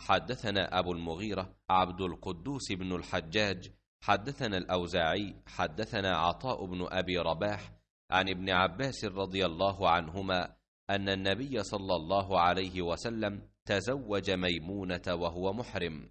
حدثنا أبو المغيرة عبد القدوس بن الحجاج حدثنا الأوزاعي حدثنا عطاء بن أبي رباح عن ابن عباس رضي الله عنهما أن النبي صلى الله عليه وسلم تزوج ميمونة وهو محرم.